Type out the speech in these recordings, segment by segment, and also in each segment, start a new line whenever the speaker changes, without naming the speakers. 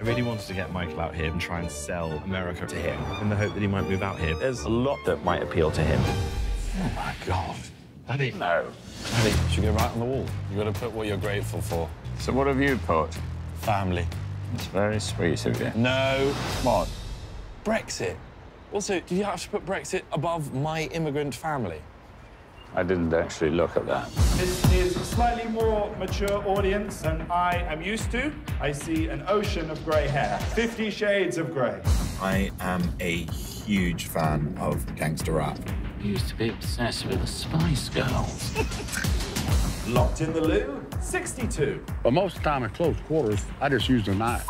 I really wanted to get Michael out here and try and sell America to him in the hope that he might move out here. There's a lot that might appeal to him.
Oh, my God. Daddy.
No.
Daddy, you should go right on the wall. You've got to put what you're grateful for.
So what have you put?
Family.
It's very sweet of you.
No.
What?
Brexit. Also, do you have to put Brexit above my immigrant family?
I didn't actually look at that.
This is a slightly more mature audience than I am used to. I see an ocean of grey hair, 50 shades of grey.
I am a huge fan of gangster rap.
I used to be obsessed with the Spice Girls.
Locked in the loo, 62.
But most of the time in close quarters, I just use a knife.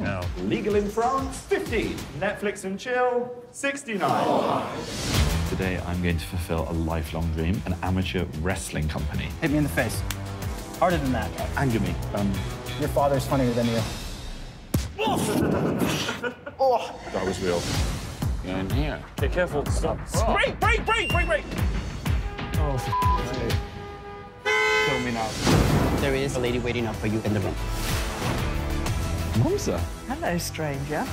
Now, legal in France, 15. Netflix and chill, 69.
Today, I'm going to fulfill a lifelong dream, an amateur wrestling company.
Hit me in the face. Harder than that.
Anger me. Um,
Your father's funnier than you.
Oh,
that was real.
You're in here.
Be careful. Stop.
break, break, break, break, break.
Oh, for. Kill me now. There is a lady waiting up for you in the room.
Mumsa.
Hello, stranger.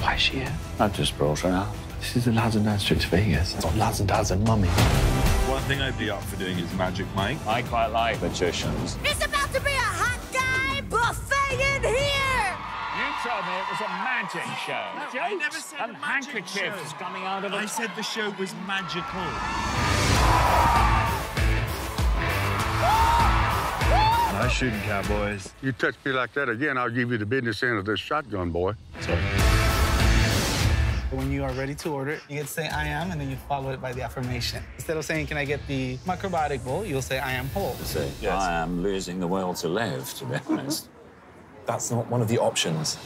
Why is she here?
I just brought her out.
This is the lads and dads trip to Vegas. It's not lads and dads and mummy.
One thing I'd be up for doing is Magic Mike.
I quite like magicians.
It's about to be a hot guy buffet in here!
You told me it was a magic show.
No, I never said
and
a magic
handkerchiefs
show.
coming out of
I
it.
said the show was magical.
Nice shooting, cowboys.
You touch me like that again, I'll give you the business end of this shotgun, boy.
When you are ready to order, you get to say I am, and then you follow it by the affirmation. Instead of saying, can I get the macrobiotic bowl, you'll say I am whole.
Say, I am losing the will to live, to be honest.
That's not one of the options.